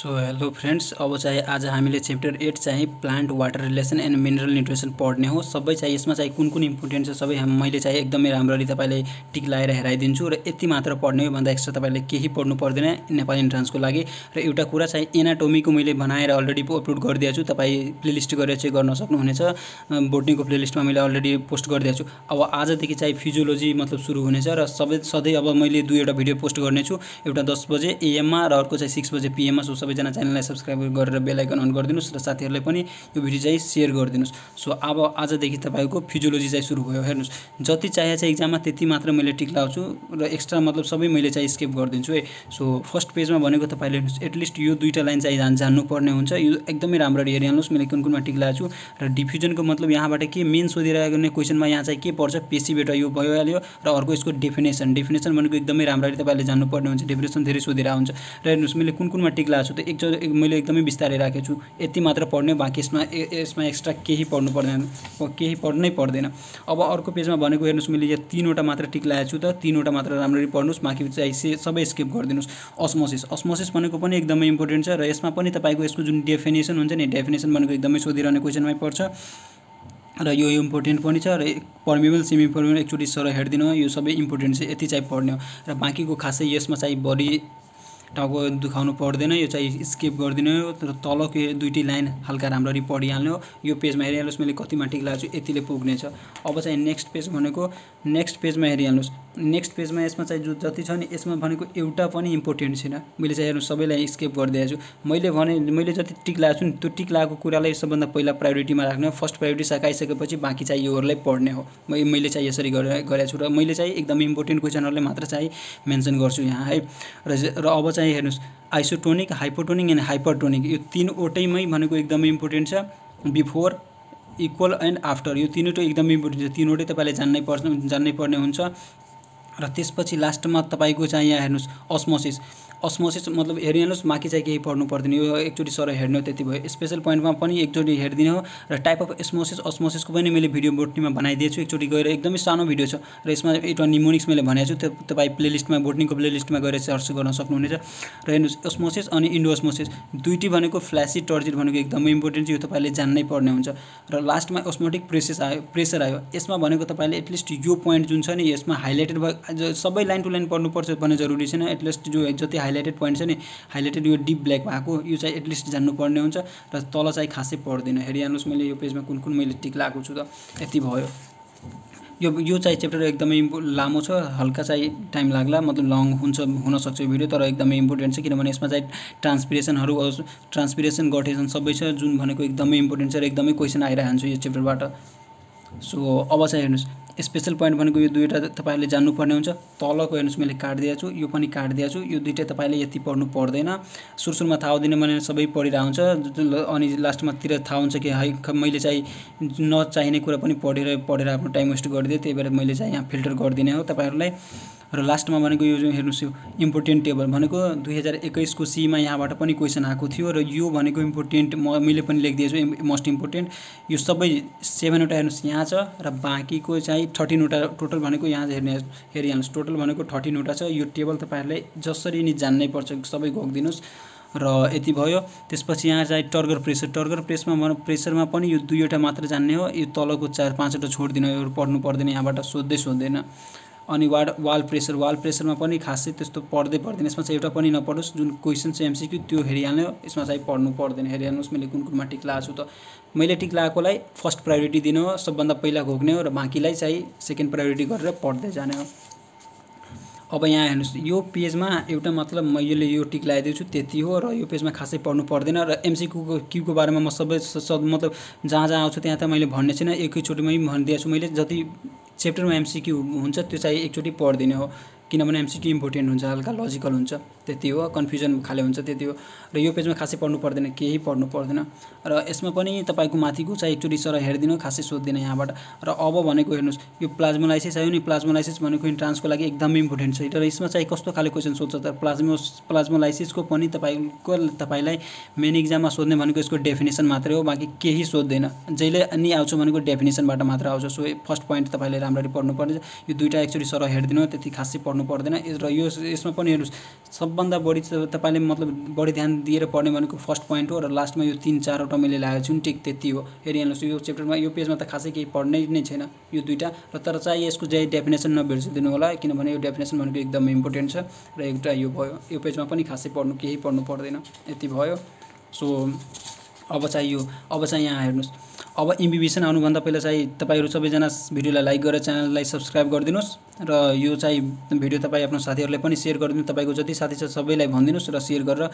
So hello friends अब चाहिँ आज हामीले च्याप्टर एट चाहिँ plant water relation and mineral nutrition पढ्ने हो। सबै चाहिँ यसमा चाहिँ कुन कुन इम्पोर्टेन्ट छ सबै मैले चाहिँ एकदमै राम्ररी तपाईँलाई टिक लगाएर हेराइदिन्छु र यति मात्र पढ्ने हो। भन्दा एक्स्ट्रा तपाईँले केही पढ्नु पर्दैन नेपाली इन्ट्रान्सको लागि। र एउटा कुरा चाहिँ एनाटोमीको मैले बनाएर अलरेडी अपलोड गरिदिएको छु। तपाईँ प्लेलिस्ट गरेर चेक गर्न सक्नुहुनेछ। बोटनीको प्लेलिस्टमा मैले अलरेडी पोस्ट गरिदिएको छु। अब आजदेखि चाहिँ फिजियोलोजी मतलब सुरु हुनेछ र सबै सधैँ अब मैले दुईवटा भिडियो पोस्ट गर्नेछु। एउटा दस बजे एएममा र अर्को चाहिँ सिक्स बजे पिएममा सो सबैजना च्यानललाई सब्सक्राइब गरेर बेलायकन अन गरिदिनुहोस् र साथीहरूलाई पनि यो भिडियो चाहिँ सेयर गरिदिनुहोस्। सो अब आजदेखि तपाईँको फिजियोलोजी चाहिँ सुरु भयो हेर्नुहोस्। जति चाहिएको छ इक्जाममा त्यति मात्र मैले टिक लाउँछु र एक्स्ट्रा मतलब सबै मैले चाहिँ स्किप गरिदिन्छु है। सो फर्स्ट पेजमा भनेको तपाईँले हेर्नुहोस् एटलिस्ट यो दुईवटा लाइन चाहिँ जान जान्नुपर्ने हुन्छ। यो एकदमै राम्ररी हेरिहाल्नुहोस् मैले कुन कुनमा टिक लगाएको छु। र डिफ्युजनको मतलब यहाँबाट के मेन सोधिरहेको कुनै क्वेसनमा यहाँ चाहिँ के पर्छ? पेसीबाट यो भइहाल्यो र अर्को यसको डेफिनेसन डेफिनेसन भनेको एकदमै राम्ररी तपाईँले जान्नुपर्ने हुन्छ। डेफिनेसन धेरै सोधिरहेको हुन्छ। र हेर्नुहोस् मैले कुन कुनमा टिक लगाएको छु? त एकचोटि एक- मैले एकदमै बिस्तारै राखेको छु। यति मात्र पढ्ने बाँकी यसमा यसमा एक्स्ट्रा केही पढ्नु पर्दैन केही पढ्नै पर्दैन। अब अर्को पेजमा भनेको हेर्नुहोस् मैले यो तिनवटा मात्र टिक लगाएको छु त तिनवटा मात्र राम्ररी पढ्नुहोस् बाँकी चाहिँ से- सबै स्किप गरिदिनुहोस्। अस्मोसिस अस्मोसिस भनेको पनि एकदमै इम्पोर्टेन्ट छ र यसमा पनि तपाईँको यसको जुन डेफिनेसन हुन्छ नि डेफिनेसन भनेको एकदमै सोधिरहने क्वेसनमै पर्छ। र यो इम्पोर्टेन्ट पनि छ र पर्मेबल सेमी पर्मेबल एकचोटि सर हेरिदिनु यो सबै इम्पोर्टेन्ट छ यति चाहिँ पढ्ने हो। र बाँकीको खासै यसमा चाहिँ बढी टाउको दुखाउनु पर्दैन यो चाहिँ स्किप गरिदिनु हो र तलको यो दुइटै लाइन हल्का राम्ररी पढिहाल्नु हो। यो पेजमा हेरिहाल्नुहोस् मैले कतिमा टिक लगाएको छु यतिले पुग्नेछ। अब चाहिँ नेक्स्ट पेज भनेको नेक्स्ट पेजमा हेरिहाल्नुहोस्। नेक्स्ट पेजमा यसमा चाहिँ जो जति छ नि यसमा भनेको एउटा पनि इम्पोर्टेन्ट छैन। मैले चाहिँ हेर्नु सबैलाई स्किप गरिदिएको छु। मैले भने मैले जति टिक लगाएको छु नि त्यो टिक लगाएको कुरालाई सबभन्दा पहिला प्रायोरिटीमा राख्ने फर्स्ट प्रायोरिटी सकाइसकेपछि बाँकी चाहिँ योहरूलाई पढ्ने हो। मैले चाहिँ यसरी गरे गरेको छु र मैले चाहिँ एकदम इम्पोर्टेन्ट क्वेसनहरूलाई मात्र चाहिँ मेन्सन गर्छु यहाँ है। र अब चाहिँ हेर्नुहोस् आइसोटोनिक हाइपोटोनिक एन्ड हाइपरटोनिक यो तिनवटैमै भनेको एकदमै इम्पोर्टेन्ट छ। बिफोर इक्वल एन्ड आफ्टर यो तिनवटै एकदमै इम्पोर्टेन्ट छ। तिनवटै तपाईँले जान्नै पर्छ जान्नै पर्ने हुन्छ। र त्यसपछि लास्टमा तपाईँको चाहिँ यहाँ हेर्नुहोस् अस्मोसिस अस्मोसिस मतलब हेरिहाल्नुहोस् बाँकी चाहिँ केही पढ्नु पर्दैन। यो एकचोटि सर हेर्नु त्यति भयो। स्पेसल पोइन्टमा पनि एकचोटि हेरिदिने हो र टाइप अफ एस्मोसिस अस्मोसिसको पनि मैले भिडियो बोटनीमा बनाइदिएको छु एकचोटि गएर एकदमै सानो भिडियो छ र यसमा एउटा निमोनिक्स मैले भनेको छु त्यो तपाईँ प्लेलिस्टमा बोटनीको प्लेलिस्टमा गएर सर्च गर्न सक्नुहुनेछ। र हेर्नुहोस् अस्मोसिस अनि इन्डोस्मोसिस दुइटै भनेको फ्ल्यासी टर्जिट भनेको एकदमै इम्पोर्टेन्ट छ। यो तपाईँले जान्नै पर्ने हुन्छ। र लास्टमा अस्मोटिक प्रेसेस आयो प्रेसर आयो। यसमा भनेको तपाईँले एटलिस्ट यो पोइन्ट जुन छ नि यसमा हाइलाइटेड भयो। सबै लाइन टु लाइन पढ्नुपर्छ भन्ने जरुरी छैन। एटलिस्ट जो जति हाइलाइटेड पोइन्ट छ नि हाइलाइटेड यो डिप ब्ल्याक भएको यो चाहिँ एटलिस्ट जान्नुपर्ने हुन्छ र तल चाहिँ खासै पढ्दैन हेरिहाल्नुहोस् मैले यो पेजमा कुन कुन मैले टिक लगाएको छु त यति भयो। यो यो चाहिँ च्याप्टर एकदमै लामो छ हल्का चाहिँ टाइम लाग्ला मतलब लङ हुन्छ हुनसक्छ यो भिडियो तर एकदमै इम्पोर्टेन्ट छ किनभने यसमा चाहिँ ट्रान्सपिरेसनहरू ट्रान्सपिरेसन गठेसन सबै छ जुन भनेको एकदमै इम्पोर्टेन्ट छ र एकदमै क्वेसन आइरहन्छ यो च्याप्टरबाट सो अब चाहिँ हेर्नुहोस् स्पेसल पोइन्ट भनेको यो दुईवटा तपाईँहरूले जान्नुपर्ने हुन्छ। तलको हेर्नुहोस् मैले काटिदिएको छु यो पनि काटिदिएको छु। यो दुइटै तपाईँले यति पढ्नु पर्दैन। सुरु सुरुमा थाहा हुँदैन भने सबै पढिरहेको हुन्छ अनि लास्टमातिर थाहा हुन्छ कि है मैले चाहिँ नचाहिने कुरा पनि पढेर पढेर आफ्नो टाइम वेस्ट गरिदिएँ त्यही भएर मैले चाहिँ यहाँ फिल्टर गरिदिने हो तपाईँहरूलाई। र लास्टमा भनेको यो जो हेर्नुहोस् यो इम्पोर्टेन्ट टेबल भनेको दुई हजार एक्काइसको सीमा यहाँबाट पनि क्वेसन आएको थियो र यो भनेको इम्पोर्टेन्ट म मैले पनि लेखिदिएछु मोस्ट इम्पोर्टेन्ट यो सबै सेभेनवटा हेर्नुहोस् यहाँ छ र बाँकीको चाहिँ थर्टिनवटा टोटल भनेको यहाँ हेर्ने हेरिहाल्नुहोस्। टोटल भनेको थर्टिनवटा छ। यो टेबल तपाईँहरूलाई जसरी नि जान्नै पर्छ सबै घोकिदिनुहोस् र यति भयो। त्यसपछि यहाँ चाहिँ टर्गर प्रेसर टर्गर प्रेसमा प्रेसरमा पनि यो दुईवटा मात्र जान्ने हो। यो तलको चार पाँचवटा छोडिदिनु पढ्नु पर्दैन यहाँबाट सोध्दै सोध्दैन। अनि वाड वाल प्रेसर वाल प्रेसरमा पनि खासै त्यस्तो पढ्दै पर्दैन। यसमा चाहिँ एउटा पनि नपढोस् जुन क्वेसन चाहिँ एमसिक्यू त्यो हेरिहाल्ने हो। यसमा चाहिँ पढ्नु पर्दैन। हेरिहाल्नुहोस् मैले कुन कुनमा टिक लगाएको छु त। मैले टिक लगाएकोलाई फर्स्ट प्रायोरिटी दिनु हो सबभन्दा पहिला घोक्ने हो र बाँकीलाई चाहिँ सेकेन्ड प्रायोरिटी गरेर पढ्दै जाने हो। अब यहाँ हेर्नुहोस् यो पेजमा एउटा मतलब मैले यो टिक लगाइदिएको छु त्यति हो र यो पेजमा खासै पढ्नु पर्दैन। र एमसिक्यूको क्यूको बारेमा म सबै मतलब जहाँ जहाँ आउँछु त्यहाँ त्यहाँ मैले भन्ने छैन। एकैचोटिमै भनिदिएको छु मैले। जति च्याप्टरमा एमसिक्यू हुन्छ त्यो चाहिँ एकचोटि पढिदिने हो। किनभने एमसिक्यू इम्पोर्टेन्ट हुन्छ हल्का लजिकल हुन्छ त्यति हो कन्फ्युजन खाले हुन्छ त्यति हो। र यो पेजमा खासै पढ्नु पर्दैन केही पढ्नु पर्दैन। र यसमा पनि तपाईँको माथिको चाहिँ एकचोटि सर हेरिदिनु खासै सोध्दिनँ यहाँबाट। र अब भनेको हेर्नुहोस् यो प्लाज्मोलाइसिस आयो नि प्लाज्मोलाइसिस भनेको इन्ट्रान्सको लागि एकदमै इम्पोर्टेन्ट छ। र यसमा चाहिँ कस्तो खाले क्वेसन सोध्छ त? प्लाज्मो प्लाज्मोलाइसिसको पनि तपाईँको तपाईँलाई मेन इक्जाममा सोध्ने भनेको यसको डेफिनेसन मात्रै हो बाँकी केही सोध्दैन। जहिले नि आउँछ भनेको डेफिनेसनबाट मात्र आउँछ। सो फर्स्ट पोइन्ट तपाईँले राम्ररी पढ्नु पर्ने यो दुइटा एक्चुली सर हेरिदिनु त्यति खासै पढ्नु पढ्नु पर्दैन। र यो यसमा पनि हेर्नुहोस् सबभन्दा बढी तपाईँले मतलब बढी ध्यान दिएर पढ्ने भनेको फर्स्ट पोइन्ट हो र लास्टमा यो तिन चारवटा मैले लगाएको छु ठिक त्यति हो। हेरिहाल्नुहोस् यो च्याप्टरमा यो पेजमा त खासै केही पढ्नै नै छैन यो दुइटा र तर चाहिँ यसको चाहिँ डेफिनेसन नबिर्सिदिनु होला किनभने यो डेफिनेसन भनेको एकदम इम्पोर्टेन्ट छ र एउटा यो भयो यो पेजमा पनि खासै पढ्नु केही पढ्नु पर्दैन यति भयो। सो अब चाहिँ यो अब चाहिँ यहाँ हेर्नुहोस्। अब इम्बिबिसन आउनुभन्दा पहिला चाहिँ तपाईँहरू सबैजना भिडियोलाई लाइक गरेर च्यानललाई सब्सक्राइब गरिदिनुहोस् र यो चाहिँ भिडियो तपाईँ आफ्नो साथीहरूलाई पनि सेयर गरिदिनु तपाईँको जति साथी छ सबैलाई भनिदिनुहोस् र सेयर गरेर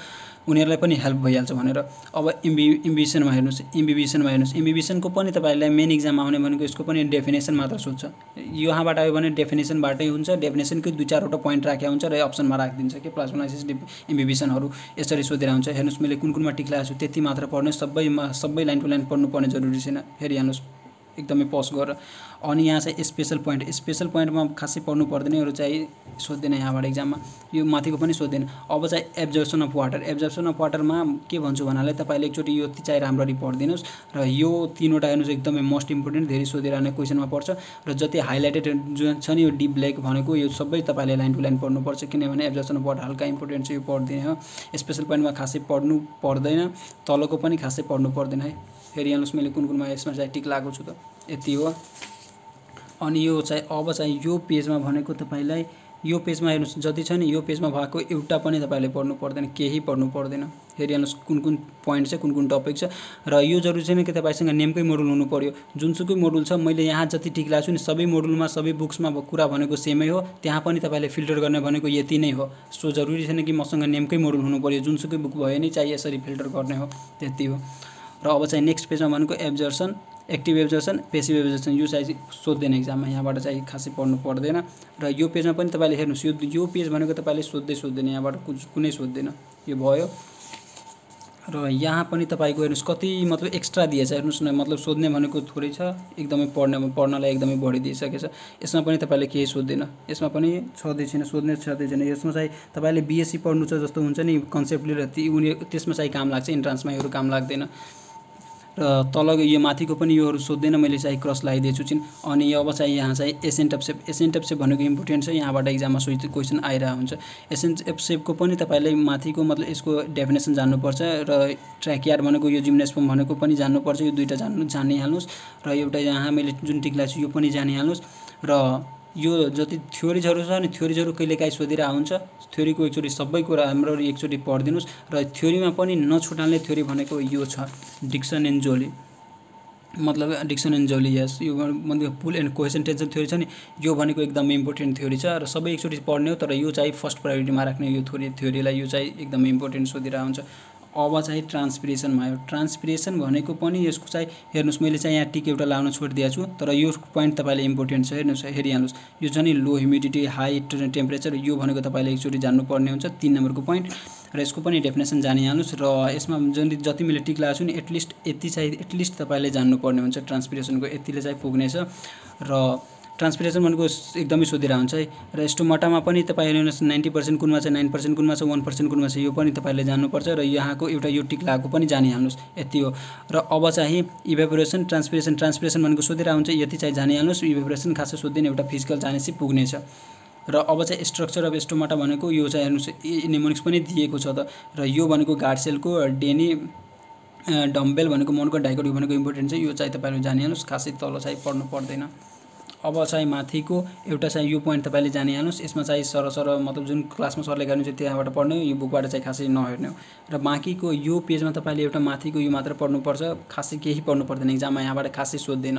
उनीहरूलाई पनि हेल्प भइहाल्छ भनेर। अब इम्बी इम्बिबिसनमा हेर्नुहोस् इम्बिबिसनमा हेर्नुहोस्। इम्बिबिसनको पनि तपाईँहरूलाई मेन इक्जाम आउने भनेको यसको पनि डेफिनेसन मात्र सोध्छ। यहाँबाट आयो भने डेफिनेसनबाटै हुन्छ। डेफिनेसनकै दुई चारवटा पोइन्ट राखेको हुन्छ र अप्सनमा राखिदिन्छ कि प्लाजमोलाइसिस इम्बिबिसनहरू यसरी सोधेर हुन्छ। हेर्नुहोस् मैले कुन कुनमा टिक लगाएको छु त्यति मात्र पढ्नु सबैमा सबै लाइन टु लाइन पढ्नुपर्ने जरुरी छैन हेरिहाल्नुहोस् एकदमै पज गरेर अनि यहाँ चाहिँ स्पेसल पोइन्ट स्पेसल पोइन्टमा खासै पढ्नु पर्दैन चाहिँ सोध्दैन यहाँबाट इक्जाममा यो माथिको पनि सोध्दैन। अब चाहिँ absorption of water absorption of वाटरमा के भन्छु भन्नाले तपाईँले एकचोटि यो चाहिँ राम्ररी पढिदिनुहोस् र यो तिनवटा हेर्नुहोस् एकदमै मोस्ट इम्पोर्टेन्ट धेरै सोधिरहने क्वेसनमा पर्छ। र जति हाइलाइटेड जुन छ नि यो डिप ब्ल्याक भनेको यो सबै तपाईँले लाइन टु लाइन पढ्नुपर्छ। किनभने एब्जर्सन अफ वाटर हल्का इम्पोर्टेन्ट छ यो पढ्दिनँ हो। स्पेसल पोइन्टमा खासै पढ्नु पर्दैन तलको पनि खासै पढ्नु पर्दैन है। हेरिहाल्नुहोस् मैले कुन कुनमा यसमा चाहिँ टिक लगाएको छु त। यति हो। अनि यो चाहिँ अब चाहिँ यो पेजमा भनेको तपाईँलाई यो पेजमा हेर्नुहोस् जति छ नि यो पेजमा भएको एउटा पनि तपाईँले पढ्नु पर्दैन केही पढ्नु पर्दैन। हेरिहाल्नुहोस् कुन कुन पोइन्ट छ कुन कुन टपिक छ। र यो जरुरी छैन कि तपाईँसँग नेमकै मोडुल हुनु पऱ्यो जुनसुकै मोडुल छ मैले यहाँ जति टिक छु नि सबै मोडुलमा सबै बुक्समा कुरा भनेको सेमै हो। त्यहाँ पनि तपाईँले फिल्टर गर्ने भनेको यति नै हो। सो जरुरी छैन कि मसँग नेमकै मोडुल हुनु पऱ्यो जुनसुकै बुक भयो नि चाहिँ यसरी फिल्टर गर्ने हो। त्यति हो। र अब चाहिँ नेक्स्ट पेजमा भनेको एब्जर्सन एक्टिभ एब्जर्सन पेसिभ एब्जर्सन यो चाहिँ सोध्दैन इक्जाममा यहाँबाट चाहिँ खासै पढ्नु पर्दैन। र यो पेजमा पनि तपाईँले हेर्नुहोस् यो यो पेज भनेको तपाईँले सोध्दै सोध्दैन यहाँबाट कुनै सोध्दैन यो भयो। र यहाँ पनि तपाईँको हेर्नुहोस् कति मतलब एक्स्ट्रा दिएछ हेर्नुहोस् न मतलब सोध्ने भनेको थोरै छ एकदमै पढ्ने पढ्नलाई एकदमै बढिदिइसकेछ यसमा पनि तपाईँले केही सोध्दैन। यसमा पनि छँदै छैन सोध्ने छँदै छैन। यसमा चाहिँ तपाईँले बिएससी पढ्नु छ जस्तो हुन्छ नि कन्सेप्ट लिएर उनी त्यसमा चाहिँ काम लाग्छ इन्ट्रान्समा योहरू काम लाग्दैन। र तल यो माथिको पनि योहरू सोध्दैन मैले चाहिँ क्रस लगाइदिएछु छिन् अनि अब चाहिँ यहाँ चाहिँ ascent of sap ascent sap भनेको इम्पोर्टेन्ट छ यहाँबाट इक्जाममा सोही क्वेसन आइरहेको हुन्छ एसेन्ट सेपको पनि तपाईँले माथिको मतलब यसको डेफिनेसन जान्नुपर्छ र ट्र्याकयार्ड भनेको यो जिम्नेस्पम भनेको पनि जान्नुपर्छ यो दुइटा जान्नु जानिहाल्नुहोस् र एउटा यहाँ मैले जुन टिक्ला छु यो पनि जानिहाल्नुहोस् र यो जति थ्योरिजहरू छ नि थ्योरिजहरू कहिलेकाहीँ सोधिरहेको हुन्छ। थ्योरीको एकचोटि सबै कुरा राम्ररी एकचोटि पढिदिनुहोस् र थ्योरीमा पनि नछुटाल्ने थ्योरी भनेको यो छ डिक्सन एन्ड जोली। मतलब डिक्सन एन्ड जोली यस। यो मतलब pull and cohesion tension theory छ नि यो भनेको एकदमै इम्पोर्टेन्ट थ्योरी छ र सबै एकचोटि पढ्ने हो तर यो चाहिँ फर्स्ट प्रायोरिटीमा राख्ने यो थ्योरी थ्योरीलाई यो चाहिँ एकदमै इम्पोर्टेन्ट सोधिरहेको हुन्छ। अब चाहिँ ट्रान्सपिरेसनमा आयो। ट्रान्सपिरेसन भनेको पनि यसको चाहिँ हेर्नुहोस् मैले चाहिँ यहाँ टिक एउटा लाउन छोडिदिएको छु तर यो पोइन्ट तपाईँले इम्पोर्टेन्ट छ। हेर्नुहोस् हेरिहाल्नुहोस् यो छ नि लो ह्युमिडिटी हाई टेम्परेचर यो भनेको तपाईँले एकचोटि जान्नुपर्ने हुन्छ तिन नम्बरको पोइन्ट र यसको पनि डेफिनेसन जानिहाल्नुहोस्। र यसमा जुन जति मैले टिक लगाएको छु नि एटलिस्ट यति चाहिँ एटलिस्ट तपाईँले जान्नुपर्ने हुन्छ ट्रान्सपिरेसनको यतिले चाहिँ पुग्नेछ। र ट्रान्सपिरेसन भनेको एकदमै सोधिरहेको हुन्छ है। र एस्टोमाटामा पनि तपाईँ हेर्नुहोस् नाइन्टी पर्सेन्ट कुनमा छ नाइन पर्सेन्ट कुनमा छ वान पर्सेन्ट कुनमा छ यो पनि तपाईँले जान्नुपर्छ र यहाँको एउटा यो टिक लगाएको पनि जानिहाल्नुहोस् यति हो। र अब चाहिँ इभेपोरेसन ट्रान्सपिरेसन ट्रान्सपिरेसन भनेको सोधिरहेको हुन्छ यति चाहिँ जानिहाल्नुहोस् इभेपोरेसन खासै सोधिने एउटा फिजिकल जानेपछि पुग्नेछ र अब चाहिँ स्ट्रक्चर अफ एस्टोमाटा भनेको यो चाहिँ हेर्नुहोस् निमोनिक्स पनि दिएको छ त। र यो भनेको गार्ड सेलको डेनी डम्बेल भनेको मनको डाइकोट भनेको इम्पोर्टेन्ट छ यो चाहिँ तपाईँले जानिहाल्नुहोस् खासै तल चाहिँ पढ्नु पर्दैन। अब चाहिँ माथिको एउटा चाहिँ यो पोइन्ट तपाईँले जानिहाल्नुहोस्। यसमा चाहिँ सर सर मतलब जुन क्लासमा सरले गर्नुहुन्छ त्यहाँबाट पढ्ने यो बुकबाट चाहिँ खासै नहेर्ने। र बाँकीको यो पेजमा तपाईँले एउटा माथिको यो मात्र पढ्नुपर्छ खासै केही पढ्नु पर्दैन इक्जाममा यहाँबाट खासै सोध्दैन।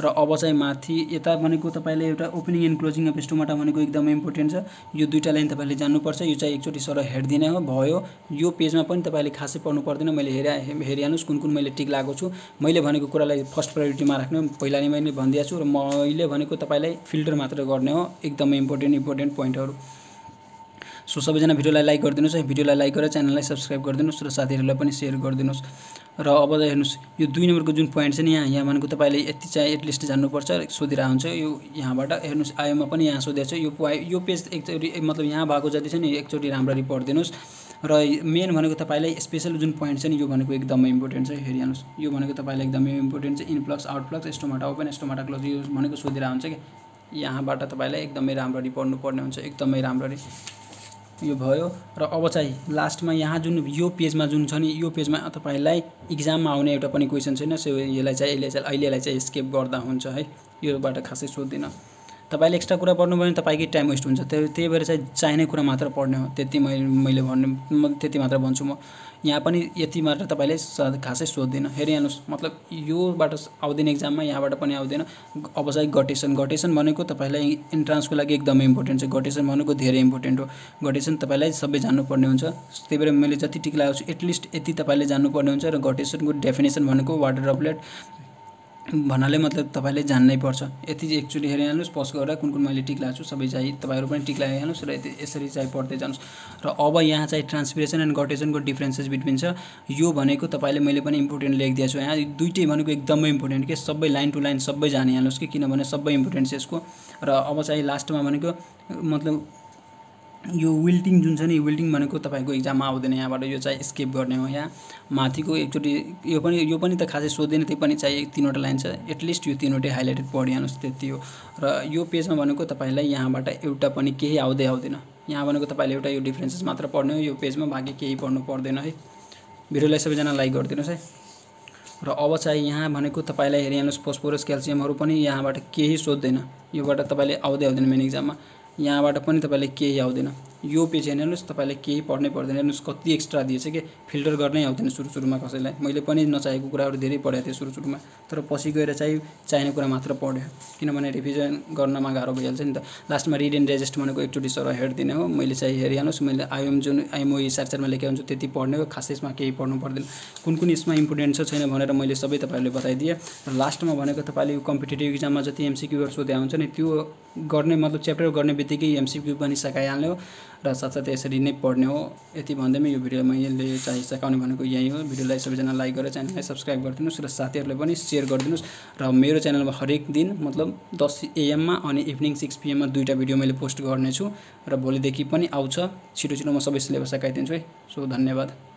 र अब चाहिँ माथि यता भनेको तपाईँले एउटा opening and closing of stomata भनेको एकदमै इम्पोर्टेन्ट छ। यो दुइटा लाइन तपाईँले जान्नुपर्छ। यो चाहिँ एकचोटि सर हेरिदिने हो भयो। यो पेजमा पनि तपाईँले खासै पढ्नु पर्दैन। मैले हेरि हेरिहाल्नुहोस् कुन कुन मैले टिक लगाएको छु। मैले भनेको कुरालाई फर्स्ट प्रायोरिटीमा राख्ने पहिला नै मैले भनिदिएको छु। र मैले भनेको तपाईँलाई फिल्टर मात्र गर्ने हो। एकदमै इम्पोर्टेन्ट इम्पोर्टेन्ट पोइन्टहरू सो सबैजना भिडियोलाई लाइक गरिदिनुहोस् है। भिडियोलाई लाइक गरेर च्यानललाई सब्सक्राइब गरिदिनुहोस् र साथीहरूलाई पनि सेयर गरिदिनुहोस्। र अब हेर्नुहोस् यो दुई नम्बरको जुन पोइन्ट छ नि यहाँ यहाँ भनेको तपाईँले यति चाहिँ एटलिस्ट जान्नुपर्छ सोधिरहेको हुन्छ। यो यहाँबाट हेर्नुहोस् आयोमा पनि यहाँ सोधेको छ। यो यो पेज एकचोटि मतलब यहाँ भएको जति छ नि एकचोटि राम्ररी पढिदिनुहोस् र मेन भनेको तपाईँलाई स्पेसल जुन पोइन्ट छ नि यो भनेको एकदमै इम्पोर्टेन्ट छ। हेरिहाल्नुहोस् यो भनेको तपाईँलाई एकदमै इम्पोर्टेन्ट छ। Influx outflux stomata open stomata close यो भनेको सोधिरहेको हुन्छ कि यहाँबाट तपाईँलाई एकदमै राम्ररी पढ्नुपर्ने हुन्छ एकदमै राम्ररी। यो भयो र अब चाहिँ लास्टमा यहाँ जुन यो पेजमा जुन छ नि यो पेजमा तपाईँलाई इक्जाममा आउने एउटा पनि क्वेसन छैन सो यसलाई चाहिँ यसले चाहिँ अहिलेलाई चाहिँ स्केप गर्दा हुन्छ है योबाट खासै सोध्दिनँ। तपाईँले एक्स्ट्रा कुरा पढ्नुभयो भने तपाईँकै टाइम वेस्ट हुन्छ। त्यही भएर चाहिँ चाहिने कुरा मात्र पढ्ने हो त्यति मैले मैले भन्ने त्यति मात्र भन्छु म। यहाँ पनि यति मात्र तपाईँले खासै सोध्दिनँ। हेरिहाल्नुहोस् मतलब योबाट आउँदैन इक्जाममा यहाँबाट पनि आउँदैन। अब चाहिँ गटेसन गटेसन भनेको तपाईँलाई इन्ट्रान्सको लागि एकदमै इम्पोर्टेन्ट छ। गटेसन भनेको धेरै इम्पोर्टेन्ट हो। गटेसन तपाईँलाई सबै जान्नुपर्ने हुन्छ। त्यही भएर मैले जति टिक लगाएको छु एटलिस्ट यति तपाईँले जान्नुपर्ने हुन्छ। र गटेसनको डेफिनेसन भनेको वाटर ड्रपलेट भन्नाले मतलब तपाईँले जान्नै पर्छ। यति चाहिँ एक्चुली हेरिहाल्नुहोस् पस गरेर कुन कुन मैले टिक लगाएको सबै चाहिँ तपाईँहरू पनि टिक लगाइहाल्नुहोस् र यसरी चाहिँ पढ्दै जानुहोस्। र अब यहाँ चाहिँ ट्रान्सपिरेसन एन्ड गटेसनको डिफ्रेन्सेस बिट्विन छ। यो भनेको तपाईँले मैले पनि इम्पोर्टेन्ट लेखिदिएको छु। यहाँ दुइटै भनेको एकदमै इम्पोर्टेन्ट के? सबै लाइन टु लाइन सबै जानिहाल्नुहोस् कि? किनभने सबै इम्पोर्टेन्ट छ यसको। र अब चाहिँ लास्टमा भनेको मतलब यो विल्टिङ जुन छ नि विल्टिङ भनेको तपाईँको इक्जाममा आउँदैन यहाँबाट यो चाहिँ स्किप गर्ने हो यहाँ माथिको एकचोटि यो पनि यो पनि त खासै सोध्दैन त्यही पनि चाहिँ तिनवटा लाइन छ एटलिस्ट यो तिनवटै हाइलाइटेड पढिहाल्नुहोस् त्यति हो। र यो पेजमा भनेको तपाईँलाई यहाँबाट एउटा पनि केही आउँदै आउँदैन। यहाँ भनेको तपाईँले एउटा यो डिफ्रेन्सेस मात्र पढ्ने हो यो पेजमा बाँकी केही पढ्नु पर्दैन है। भिडियोलाई सबैजना लाइक गरिदिनुहोस् है। र अब चाहिँ यहाँ भनेको तपाईँलाई हेरिहाल्नुहोस् फोस्फोरस क्याल्सियमहरू पनि यहाँबाट केही सोध्दैन। योबाट तपाईँले आउँदै आउँदैन मेन इक्जाममा यहाँबाट पनि तपाईँले केही आउँदैन। यो पेज हेर्नुहोस् तपाईँले केही पढ्नै पर्दैन। हेर्नुहोस् कति एक्स्ट्रा दिएछ कि फिल्टर गर्नै आउँदैन सुरु सुरुमा कसैलाई। मैले पनि नचाहेको कुराहरू धेरै पढाएको थिएँ सुरु सुरुमा। तर पछि गएर चाहिँ चाहिने कुरा मात्र पढ्यो। किनभने रिभिजन गर्नमा गाह्रो भइहाल्छ नि त। लास्टमा रिड एन्ड डाइजेस्ट भनेको एकचोटि सर हेरिदिने हो। मैले चाहिँ हेरिहाल्नुहोस् मैले आइएम जुन आइएमओ साक्षरमा लेखेको हुन्छु त्यति पढ्ने हो। खासै यसमा केही पढ्नु पर्दैन। कुन कुन यसमा इम्पोर्टेन्ट छ छैन भनेर मैले सबै तपाईँहरूले बताइदिएँ। र लास्टमा भनेको तपाईँले यो कम्पिटेटिभ इक्जाममा जति एमसिक्युहरू सोधे हुन्छ नि त्यो गर्ने मतलब च्याप्टर गर्ने बित्तिकै एमसिक्यू पनि सकाइहाल्ने हो। र साथसाथै यसरी नै पढ्ने हो। यति भन्दैमा यो भिडियो मैले चाहिँ सकाउने भनेको यही हो। भिडियोलाई सबैजना लाइक गरेर च्यानललाई सब्सक्राइब गरिदिनुहोस् र साथीहरूलाई पनि सेयर गरिदिनुहोस् र मेरो च्यानलमा हरेक दिन मतलब दस एएममा अनि इभिनिङ सिक्स पिएममा दुईवटा भिडियो मैले पोस्ट गर्नेछु र भोलिदेखि पनि आउँछ। छिटो छिटो म सबै सिलेबस सकाइदिन्छु है। सो धन्यवाद।